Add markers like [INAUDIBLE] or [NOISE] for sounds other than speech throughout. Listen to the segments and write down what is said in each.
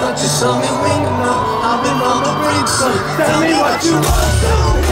Thought you saw me winking up. I've been on the brink, so tell me what you want to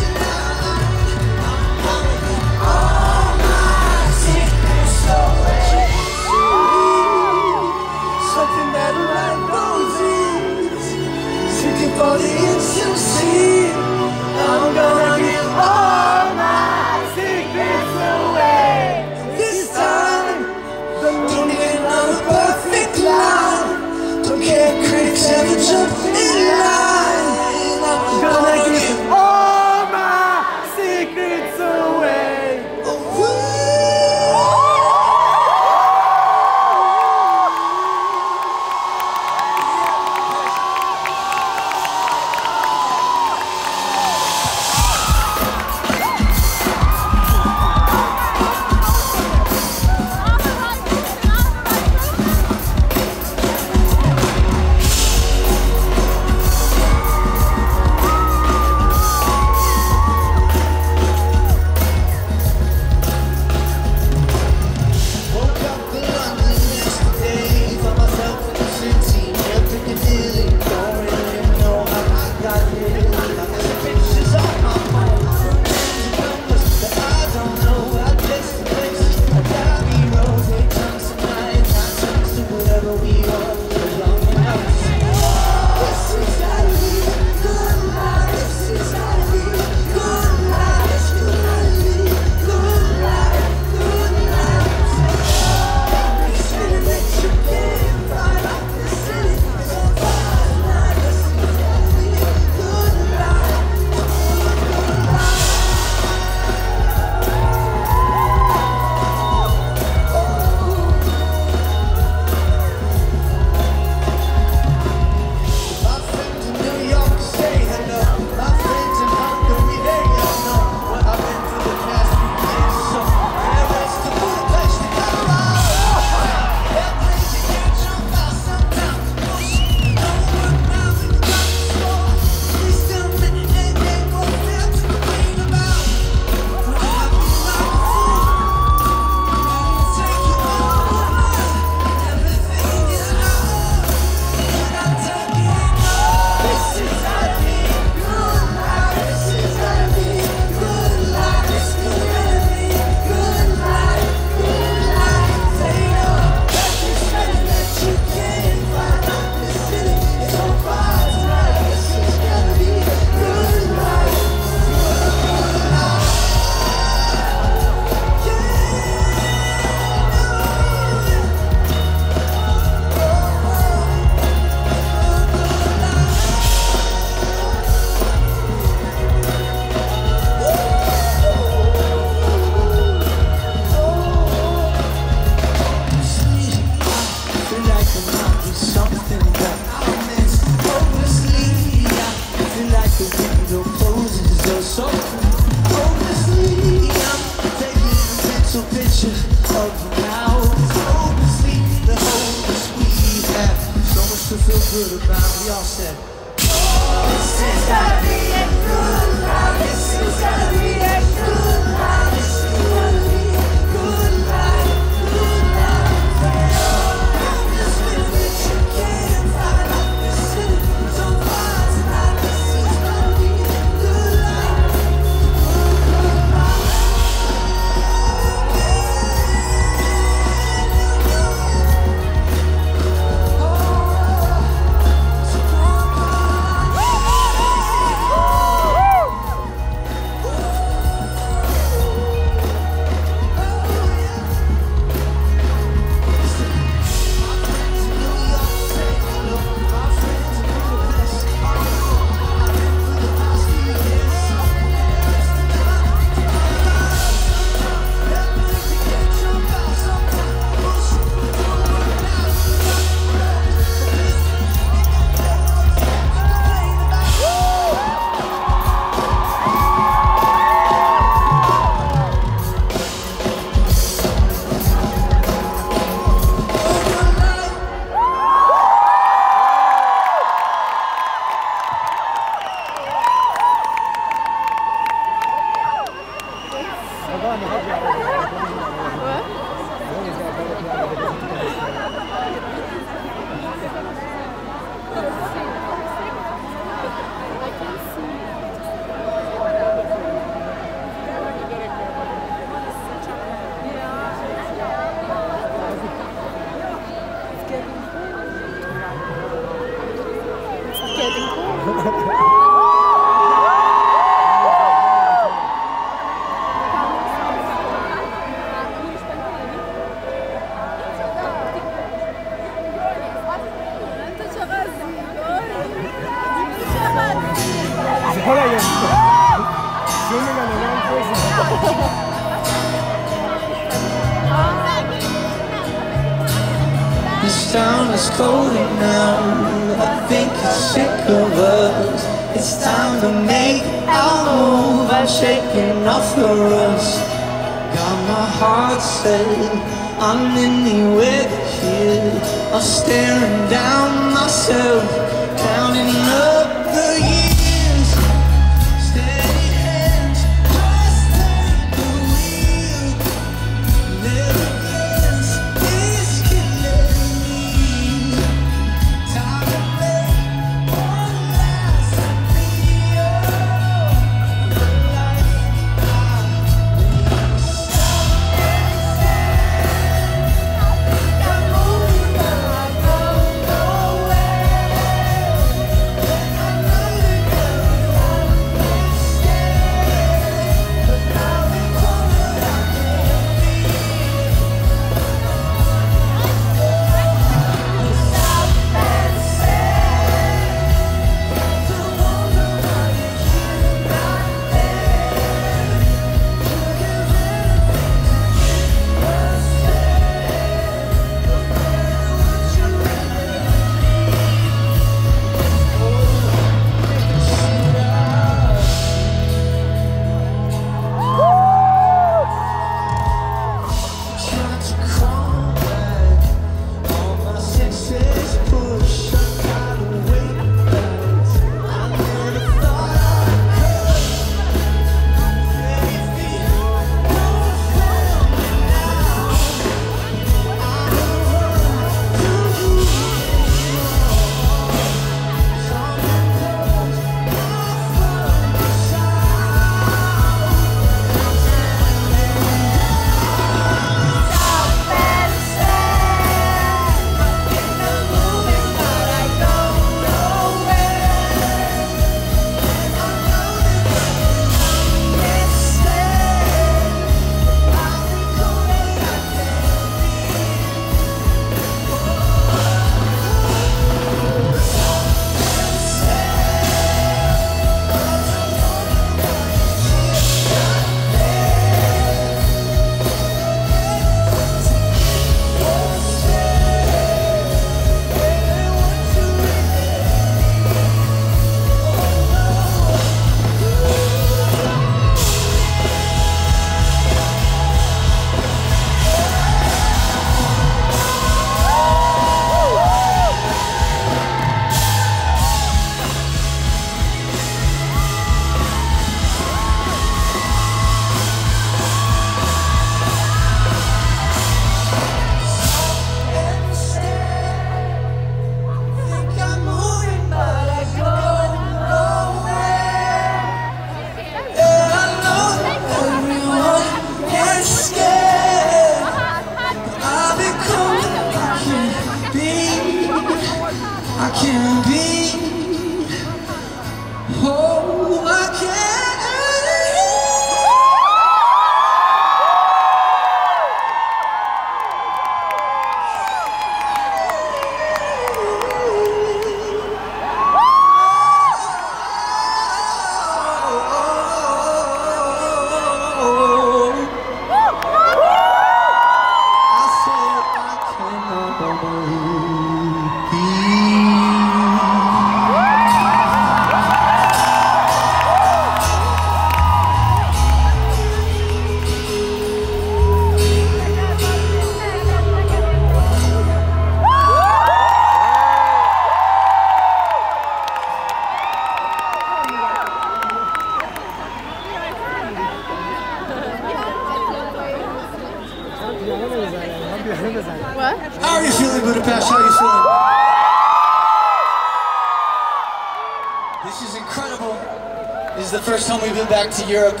Europe,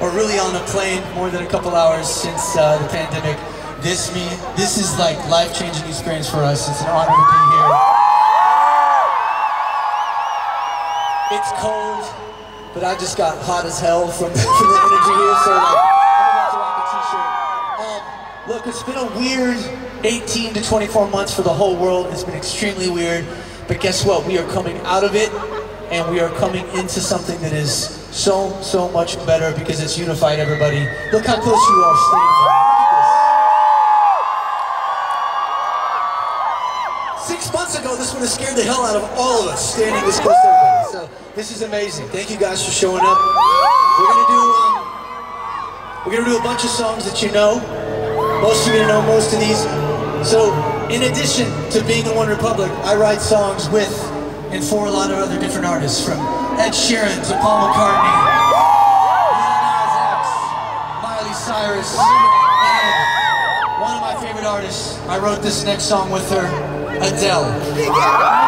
or really on a plane, more than a couple hours since uh, the pandemic. This me, this is like life-changing experience for us. It's an honor to be here. It's cold, but I just got hot as hell from, from [LAUGHS] the energy here, so like, I'm about to rock a t-shirt. Um, look, it's been a weird 18 to 24 months for the whole world. It's been extremely weird, but guess what? We are coming out of it, and we are coming into something that is so, so much better because it's unified everybody. Look how close you are standing. Six months ago, this would have scared the hell out of all of us standing this close to everybody. So this is amazing. Thank you guys for showing up. We're gonna do um, we're gonna do a bunch of songs that you know. Most of you know most of these. So in addition to being in One Republic, I write songs with and for a lot of other different artists, from Ed Sheeran to Paul McCartney, Miley Cyrus, and one of my favorite artists. I wrote this next song with her, Adele.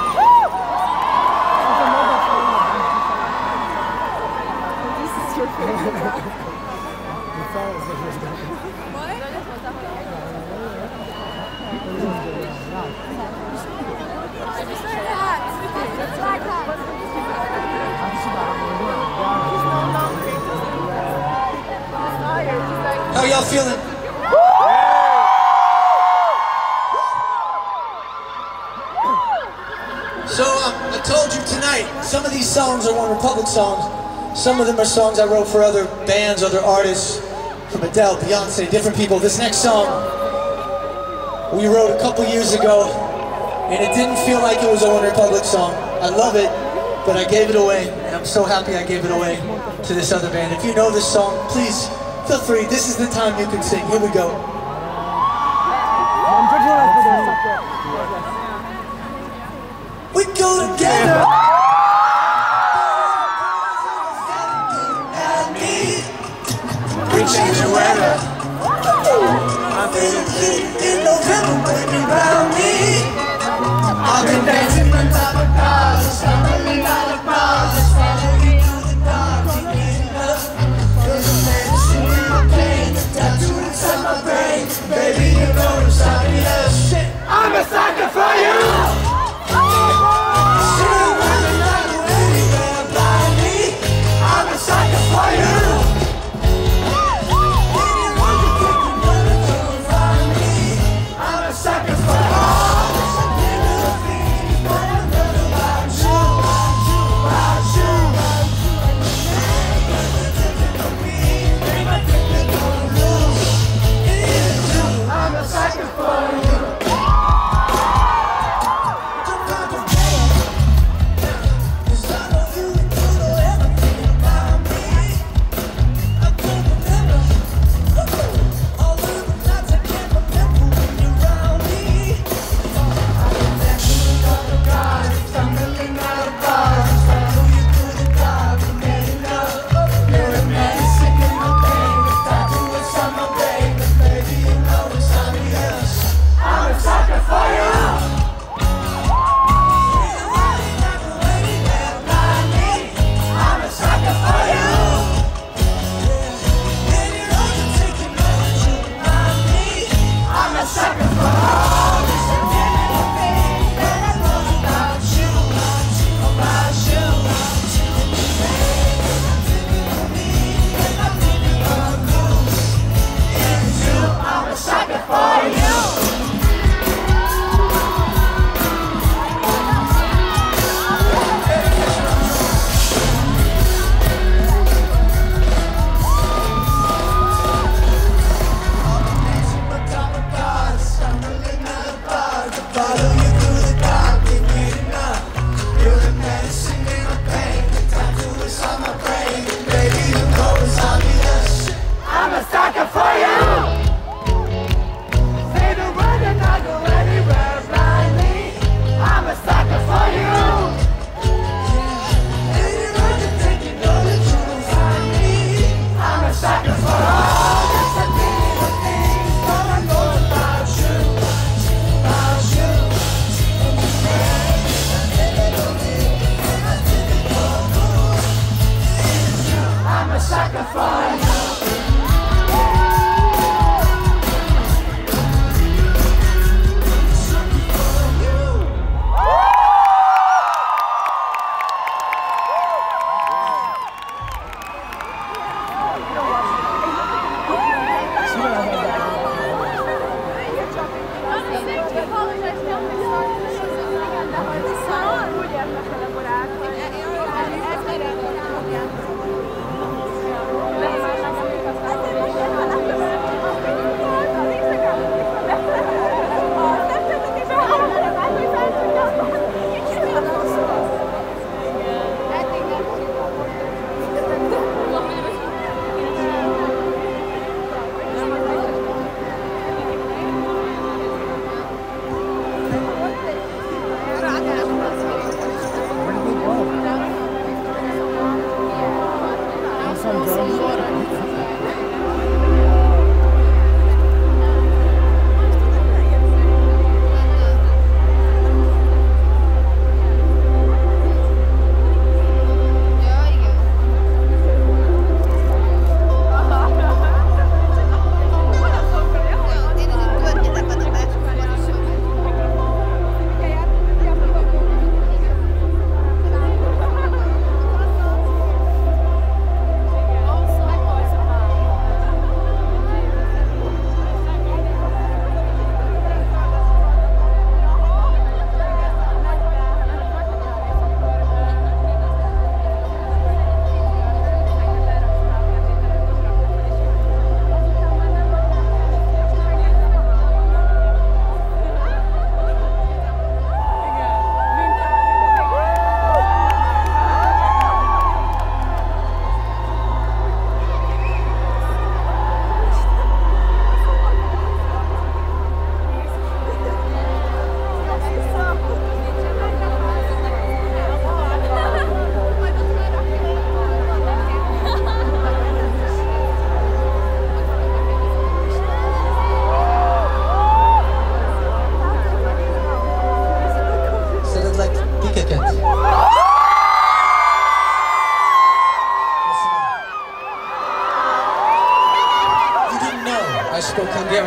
songs. Some of them are songs I wrote for other bands, other artists, from Adele, Beyonce, different people. This next song we wrote a couple years ago, and it didn't feel like it was a One Republic song. I love it, but I gave it away, and I'm so happy I gave it away to this other band. If you know this song, please feel free. This is the time you can sing. Here we go.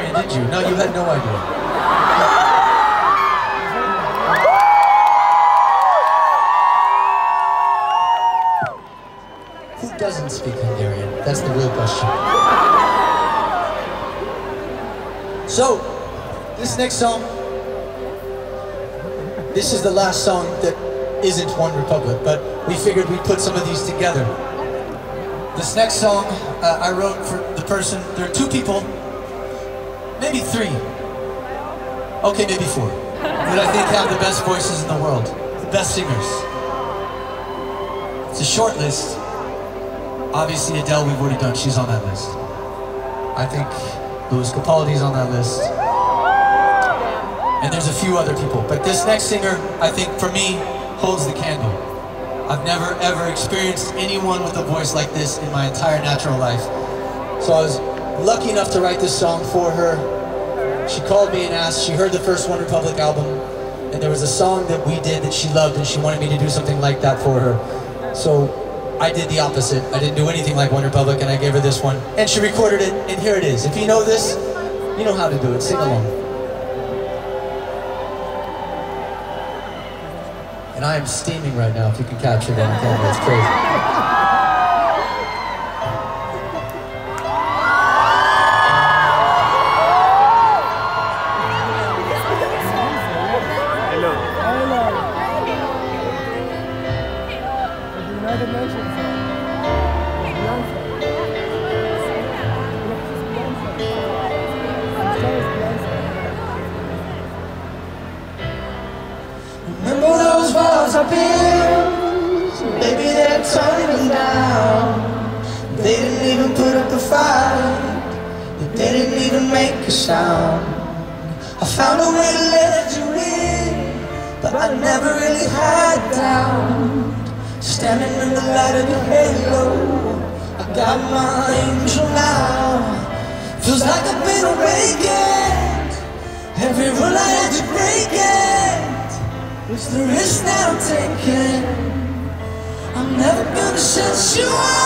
Spoke did you? No, you had no idea. Who doesn't speak Hungarian? That's the real question. So, this next song, this is the last song that isn't One Republic, but we figured we'd put some of these together. This next song uh, I wrote for the person, there are two people, maybe three, okay, maybe four, that I think have the best voices in the world, the best singers. It's a short list. Obviously, Adele, we've already done, she's on that list. I think Lewis Capaldi's on that list. And there's a few other people. But this next singer, I think for me, holds the candle. I've never ever experienced anyone with a voice like this in my entire natural life. So I was lucky enough to write this song for her. She called me and asked, she heard the first One Republic album, and there was a song that we did that she loved, and she wanted me to do something like that for her. So I did the opposite. I didn't do anything like One Republic, and I gave her this one. And she recorded it, and here it is. If you know this, you know how to do it. Sing along. And I am steaming right now, if you can capture it on camera. It's crazy. You out.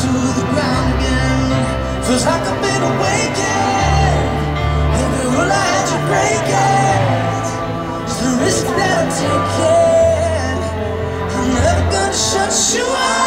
To the ground again. Feels like I've been awakened. Every rule I had to break it. It's the risk that I'm taking. I'm never gonna shut you out.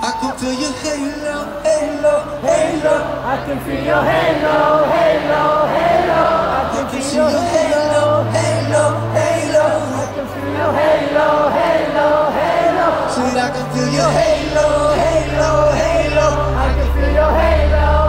I can feel your halo, halo, halo. I can feel your halo, halo, halo. I can feel your halo, halo, halo. I can feel your halo, halo, halo. Sweet, I can feel your halo, halo, halo. I can feel your halo, halo,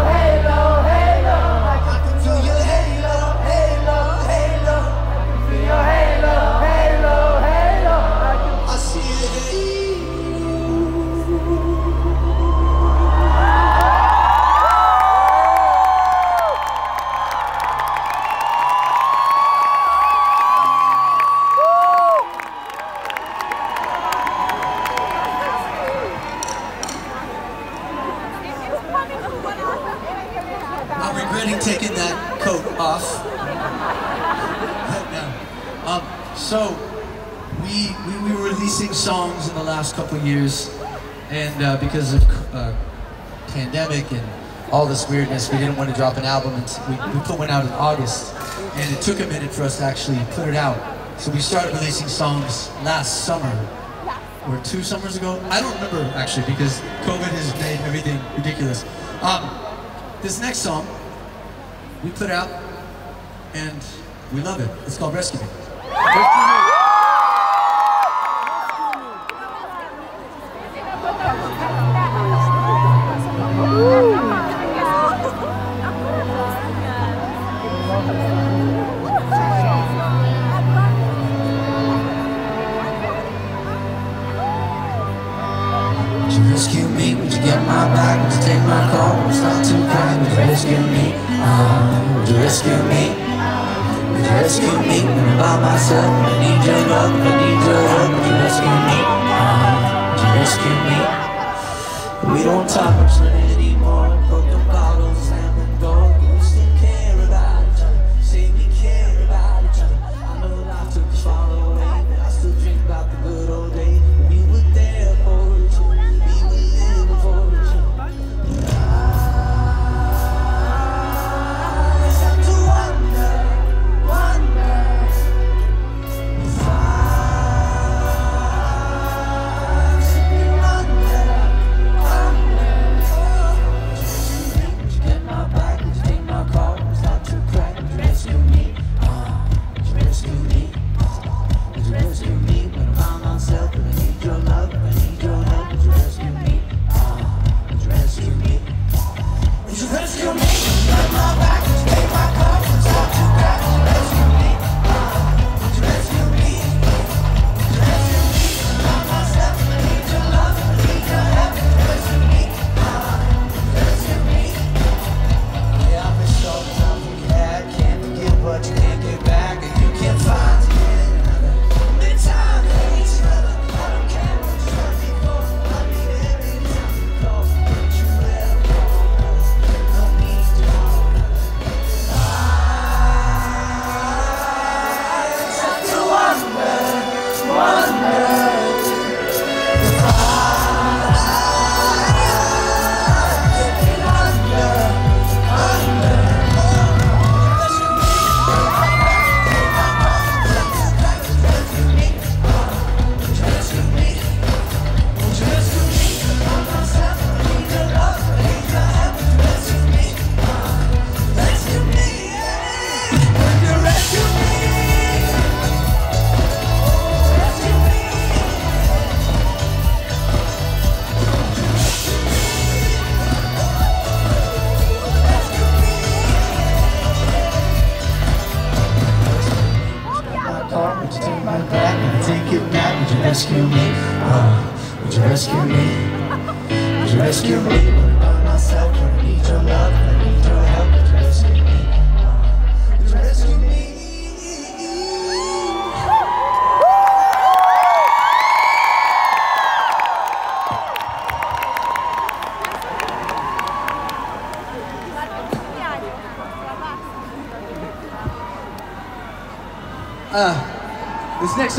last couple years, and uh, because of uh, pandemic and all this weirdness, we didn't want to drop an album. Until we, we put one out in August, and it took a minute for us to actually put it out. So we started releasing songs last summer, or two summers ago. I don't remember actually because COVID has made everything ridiculous. Um, this next song we put out and we love it. It's called Rescue Me.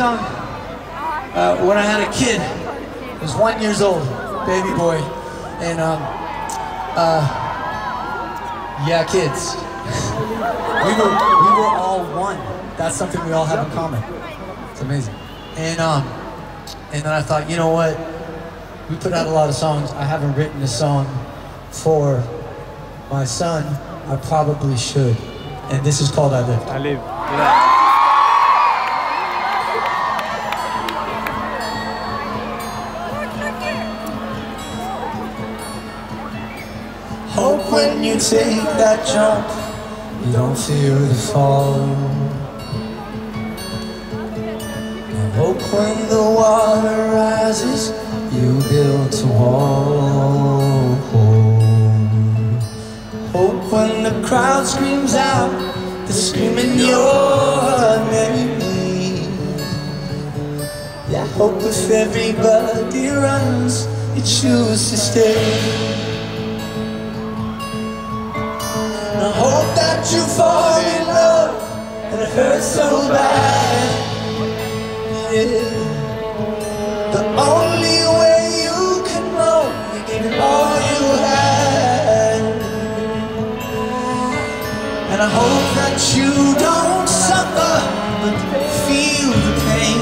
Song, uh, when I had a kid, I was one years old, baby boy, and um, uh, yeah, kids. [LAUGHS] we were we were all one. That's something we all have in common. It's amazing. And um, and then I thought, you know what? We put out a lot of songs. I haven't written a song for my son. I probably should. And this is called I Lived. I live. Yeah. When you take that jump, you don't fear the fall. And hope when the water rises, you build a wall. Hope when the crowd screams out, they're screaming your name. Yeah, hope if everybody runs, you choose to stay. And I hope that you fall in love and it hurts so bad. Yeah. The only way you can know you gave it all you had. And I hope that you don't suffer but feel the pain.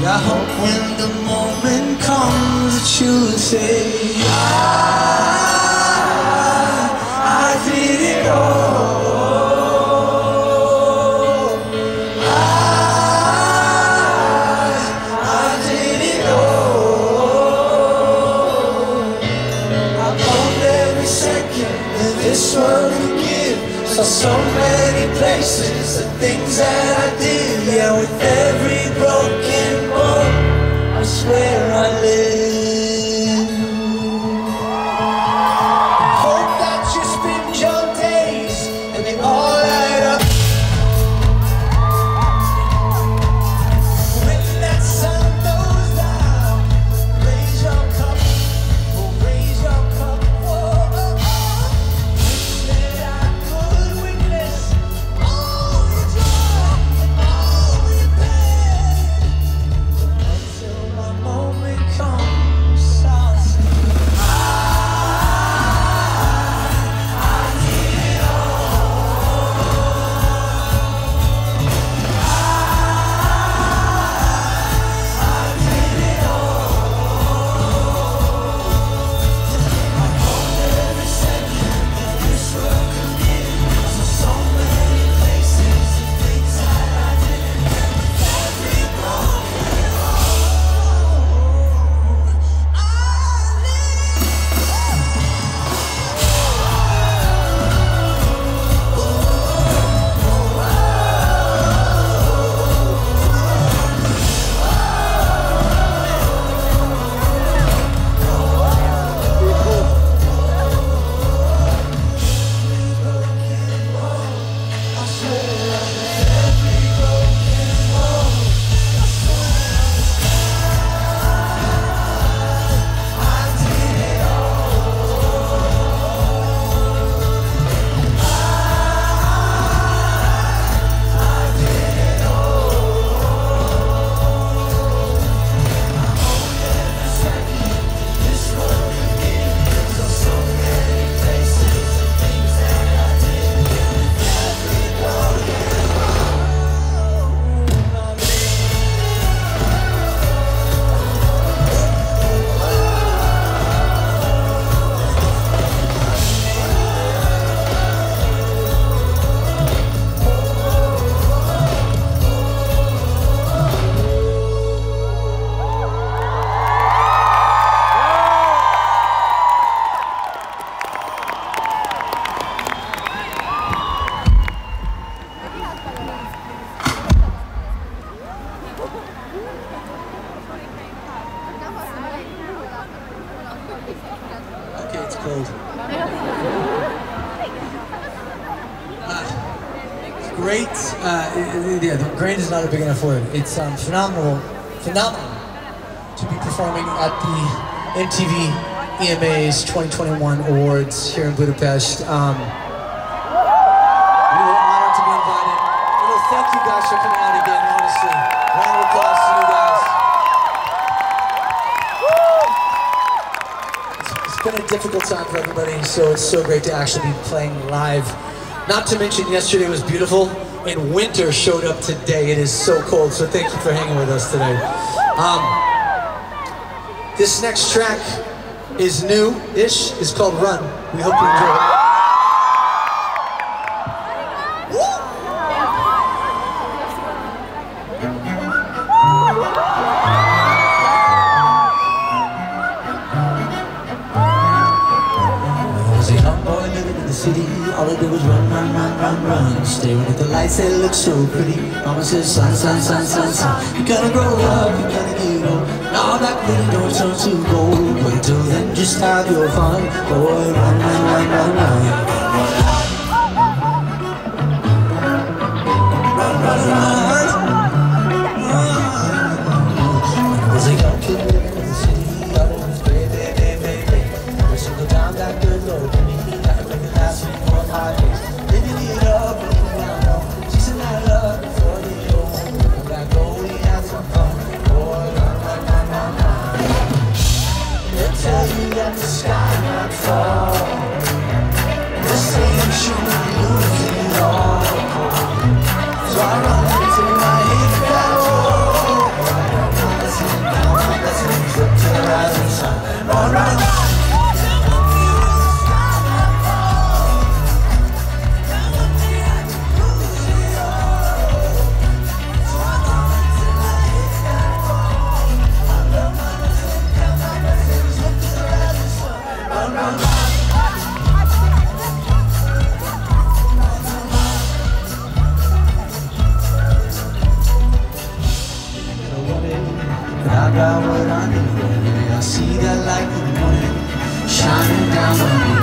Yeah, I hope when the moment comes that you say, I, that I did. Yeah, with every broken bone, I swear I live. Uh, yeah, the great is not a big enough word. It's um, phenomenal, phenomenal to be performing at the MTV EMA's 2021 Awards here in Budapest. Um, we were honored to be invited. Thank you guys for coming out again. Honestly, round of applause to you guys. It's, it's been a difficult time for everybody, so it's so great to actually be playing live. Not to mention, yesterday was beautiful, and winter showed up today. It is so cold, so thank you for hanging with us today. Um, this next track is new-ish. It's called Run. We hope you enjoy it. The lights that look so pretty. Mama says, son, son, son, son, son. You gotta grow up, you gotta get old. Now that glitter don't turn to gold. Wait till then, just have your fun. Boy, run, run, run, run. Run, shining down on me.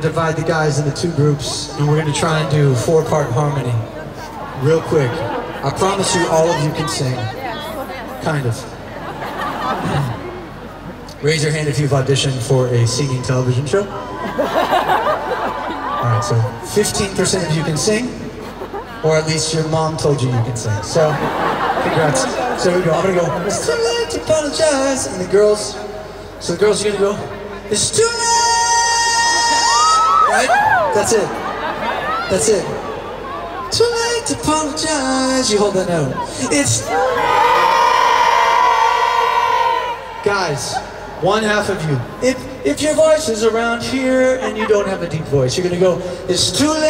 Gonna divide the guys into two groups, and we're gonna try and do four-part harmony, real quick. I promise you, all of you can sing, kind of. [LAUGHS] Raise your hand if you've auditioned for a singing television show. All right, so 15% of you can sing, or at least your mom told you you can sing. So, congrats. So here we go. I'm gonna go. It's too late to apologize, and the girls. So the girls are gonna go. It's too late. Right? That's it. That's it. Too late to apologize. You hold that note. It's guys. One half of you. If if your voice is around here and you don't have a deep voice, you're gonna go. It's too late.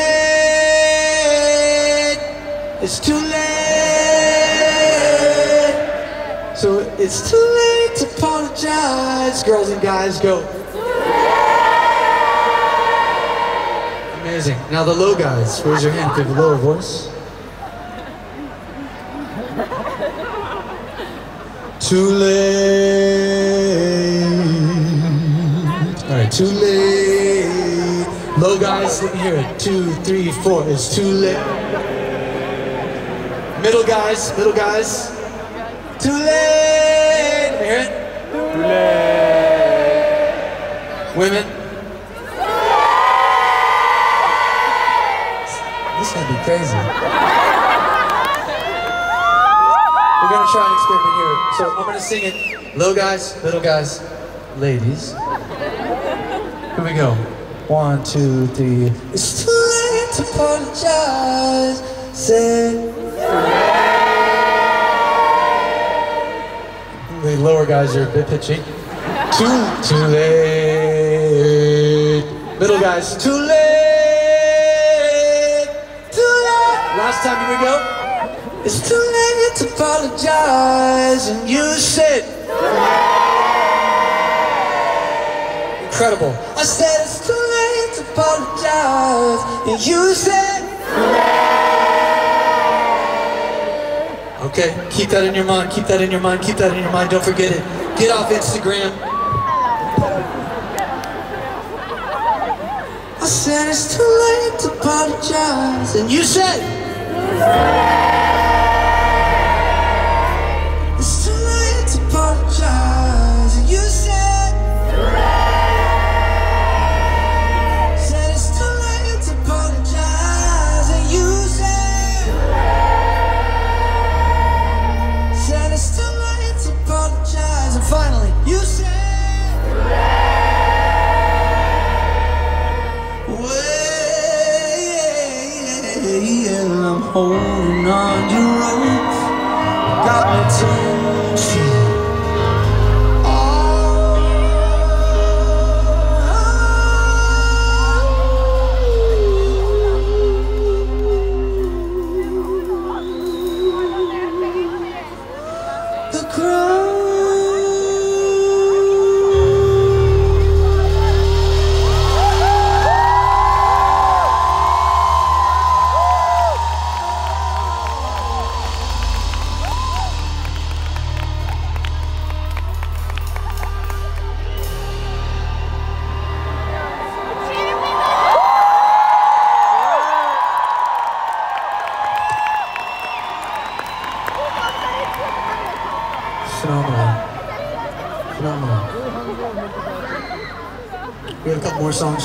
It's too late. So it's too late to apologize. Girls and guys go. Amazing. Now the low guys, raise your hand if you have a lower voice. Too late. All right, too late. Low guys, let me hear it. Two, three, four. It's too late. Middle guys, middle guys. Too late. Hear it. Too late. Women. This is gonna be crazy. We're gonna try and experiment here. So I'm gonna sing it. Little guys, little guys, ladies. Here we go. One, two, three. It's too late to apologize. Say. The lower guys are a bit pitchy. Too, too late. Middle guys, too late. Last time, here we go. It's too late to apologize, and you said. incredible. I said it's too late to apologize, and you said. Okay, keep that in your mind, keep that in your mind, keep that in your mind, don't forget it. Get off Instagram. I said it's too late to apologize, and you said. It's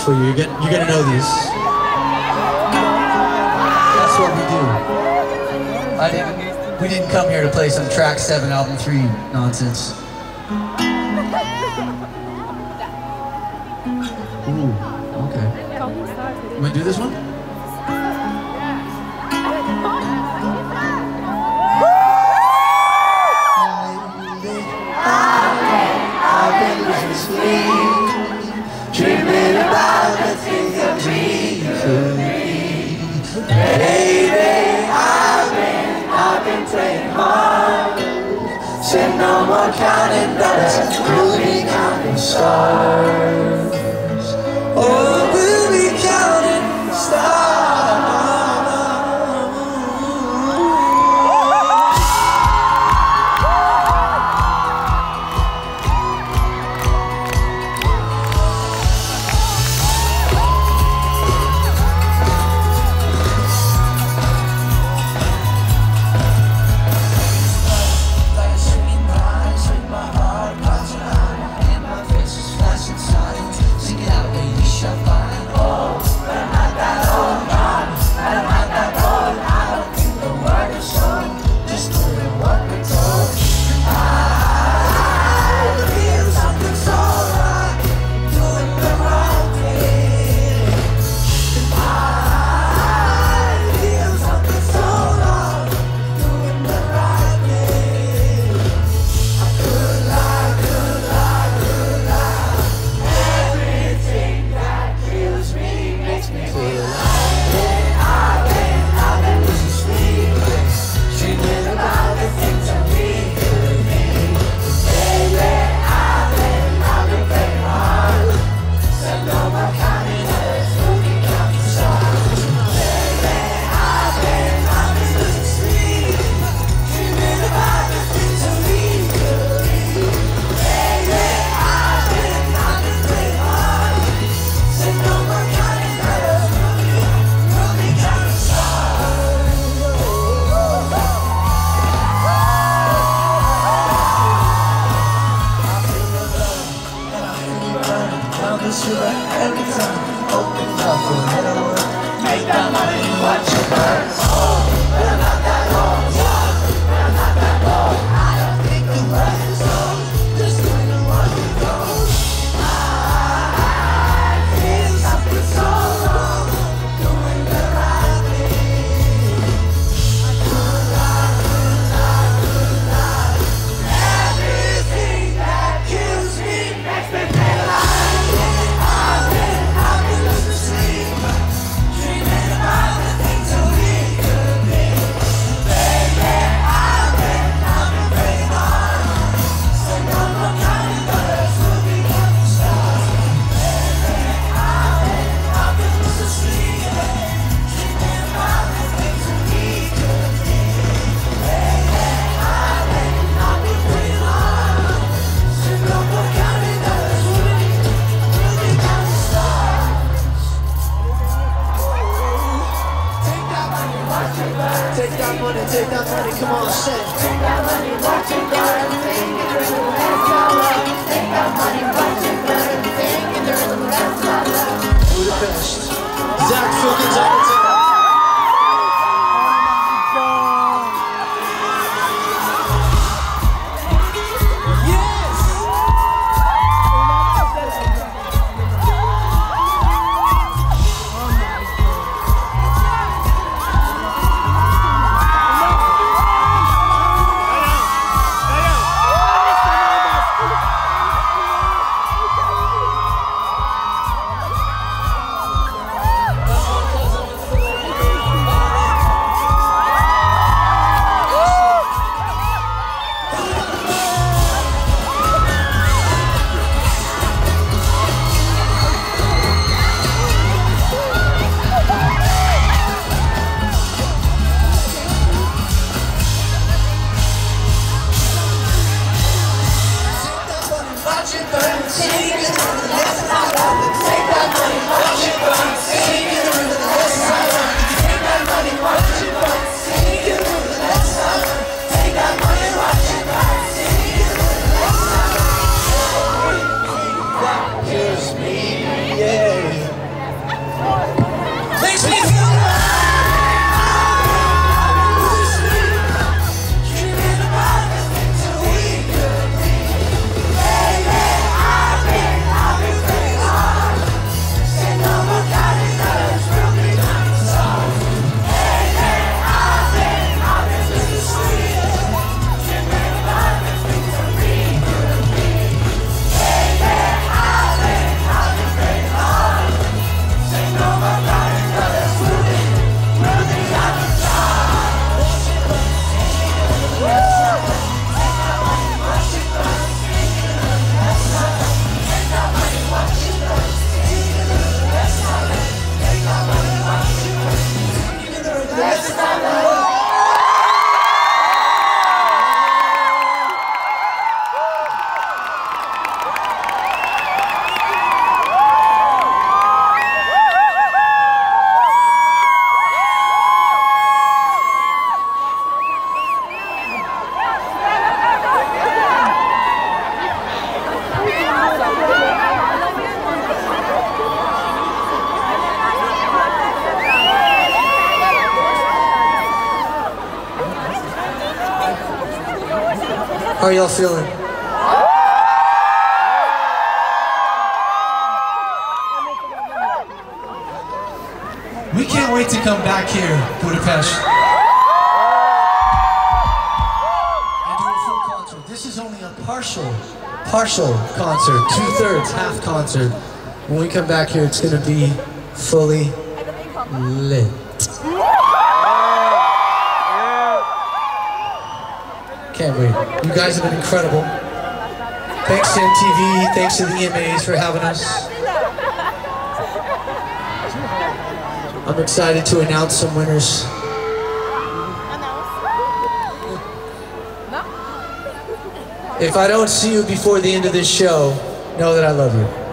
couple more songs for you. You're gonna, you're gonna know these. That's what we do. I didn't, we didn't come here to play some track seven, album three nonsense. Take that money, come on, shit. Y'all feeling? We can't wait to come back here, Budapest. And do a full concert. This is only a partial, partial concert, two thirds, half concert. When we come back here, it's gonna be fully lit. You guys have been incredible. Thanks to MTV, thanks to the EMAs for having us. I'm excited to announce some winners. If I don't see you before the end of this show, know that I love you.